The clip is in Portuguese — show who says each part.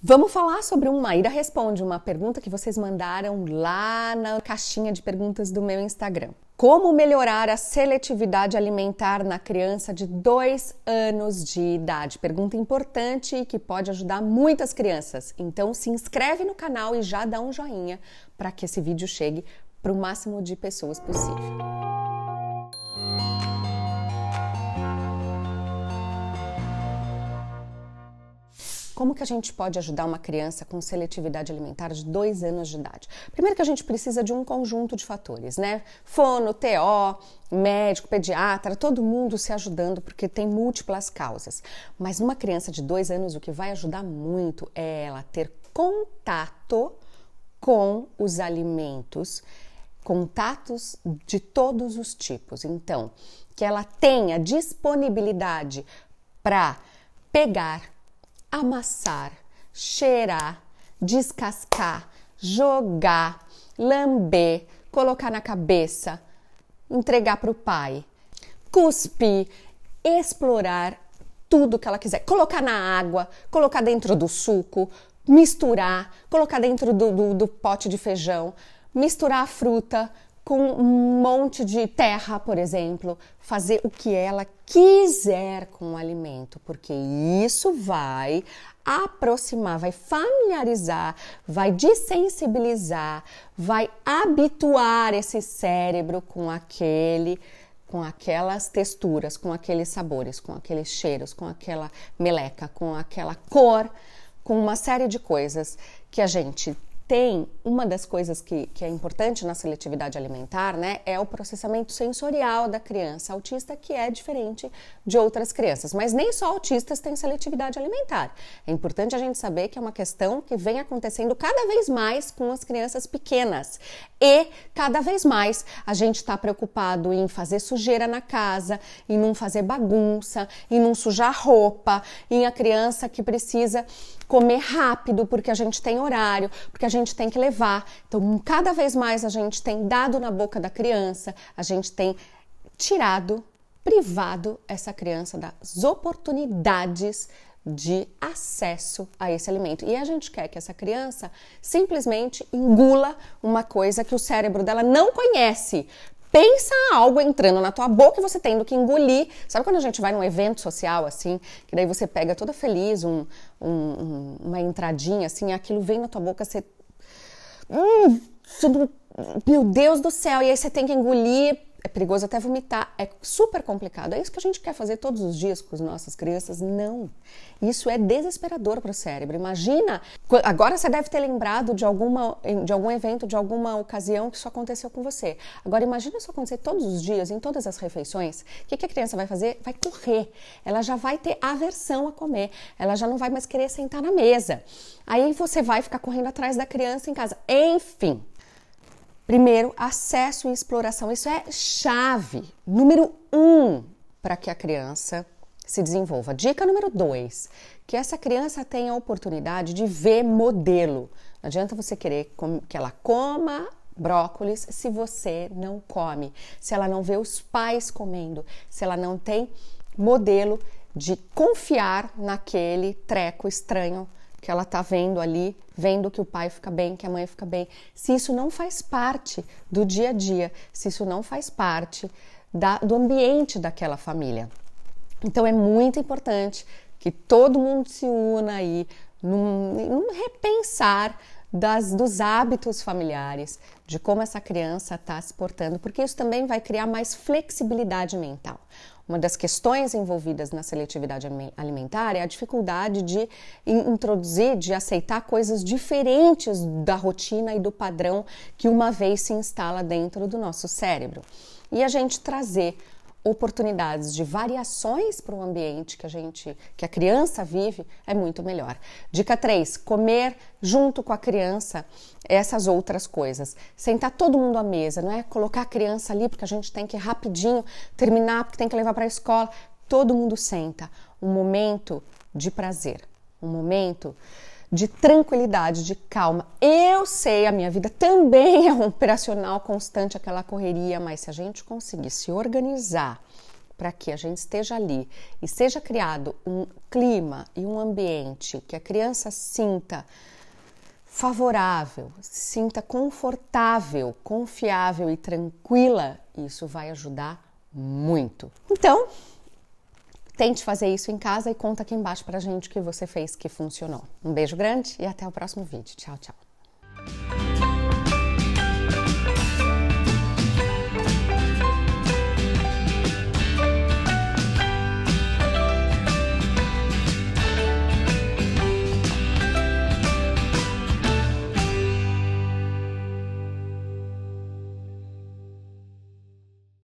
Speaker 1: Vamos falar sobre um Maíra Responde, uma pergunta que vocês mandaram lá na caixinha de perguntas do meu Instagram. Como melhorar a seletividade alimentar na criança de dois anos de idade? Pergunta importante que pode ajudar muitas crianças. Então se inscreve no canal e já dá um joinha para que esse vídeo chegue para o máximo de pessoas possível. Como que a gente pode ajudar uma criança com seletividade alimentar de dois anos de idade? Primeiro que a gente precisa de um conjunto de fatores, né? Fono, TO, médico, pediatra, todo mundo se ajudando porque tem múltiplas causas. Mas numa criança de dois anos, o que vai ajudar muito é ela ter contato com os alimentos, contatos de todos os tipos. Então, que ela tenha disponibilidade para pegar amassar, cheirar, descascar, jogar, lamber, colocar na cabeça, entregar para o pai, cuspir, explorar tudo que ela quiser, colocar na água, colocar dentro do suco, misturar, colocar dentro do, do, do pote de feijão, misturar a fruta, com um monte de terra, por exemplo, fazer o que ela quiser com o alimento, porque isso vai aproximar, vai familiarizar, vai desensibilizar, vai habituar esse cérebro com aquele com aquelas texturas, com aqueles sabores, com aqueles cheiros, com aquela meleca, com aquela cor, com uma série de coisas que a gente tem uma das coisas que, que é importante na seletividade alimentar, né, é o processamento sensorial da criança autista, que é diferente de outras crianças. Mas nem só autistas têm seletividade alimentar. É importante a gente saber que é uma questão que vem acontecendo cada vez mais com as crianças pequenas. E cada vez mais a gente está preocupado em fazer sujeira na casa, em não fazer bagunça, em não sujar roupa, em a criança que precisa comer rápido porque a gente tem horário, porque a gente tem que levar. Então, cada vez mais a gente tem dado na boca da criança, a gente tem tirado, privado essa criança das oportunidades de acesso a esse alimento. E a gente quer que essa criança simplesmente engula uma coisa que o cérebro dela não conhece, Pensa algo entrando na tua boca e você tendo que engolir. Sabe quando a gente vai num evento social assim, que daí você pega toda feliz um, um, uma entradinha assim, aquilo vem na tua boca, você. Hum, meu Deus do céu! E aí você tem que engolir é perigoso até vomitar, é super complicado. É isso que a gente quer fazer todos os dias com as nossas crianças? Não. Isso é desesperador para o cérebro. Imagina, agora você deve ter lembrado de, alguma, de algum evento, de alguma ocasião que isso aconteceu com você. Agora imagina isso acontecer todos os dias, em todas as refeições. O que, que a criança vai fazer? Vai correr. Ela já vai ter aversão a comer. Ela já não vai mais querer sentar na mesa. Aí você vai ficar correndo atrás da criança em casa. Enfim, Primeiro, acesso e exploração. Isso é chave número um para que a criança se desenvolva. Dica número dois: que essa criança tenha a oportunidade de ver modelo. Não adianta você querer que ela coma brócolis se você não come, se ela não vê os pais comendo, se ela não tem modelo de confiar naquele treco estranho que ela está vendo ali, vendo que o pai fica bem, que a mãe fica bem. Se isso não faz parte do dia a dia, se isso não faz parte da, do ambiente daquela família. Então é muito importante que todo mundo se una aí num, num repensar das, dos hábitos familiares, de como essa criança está se portando, porque isso também vai criar mais flexibilidade mental. Uma das questões envolvidas na seletividade alimentar é a dificuldade de introduzir, de aceitar coisas diferentes da rotina e do padrão que uma vez se instala dentro do nosso cérebro. E a gente trazer oportunidades de variações para o ambiente que a gente, que a criança vive, é muito melhor. Dica 3: comer junto com a criança essas outras coisas. Sentar todo mundo à mesa, não é colocar a criança ali porque a gente tem que rapidinho terminar porque tem que levar para a escola. Todo mundo senta. Um momento de prazer, um momento de tranquilidade, de calma. Eu sei, a minha vida também é um operacional constante, aquela correria, mas se a gente conseguir se organizar para que a gente esteja ali e seja criado um clima e um ambiente que a criança sinta favorável, sinta confortável, confiável e tranquila, isso vai ajudar muito. Então, tente fazer isso em casa e conta aqui embaixo pra gente o que você fez que funcionou. Um beijo grande e até o próximo vídeo. Tchau, tchau.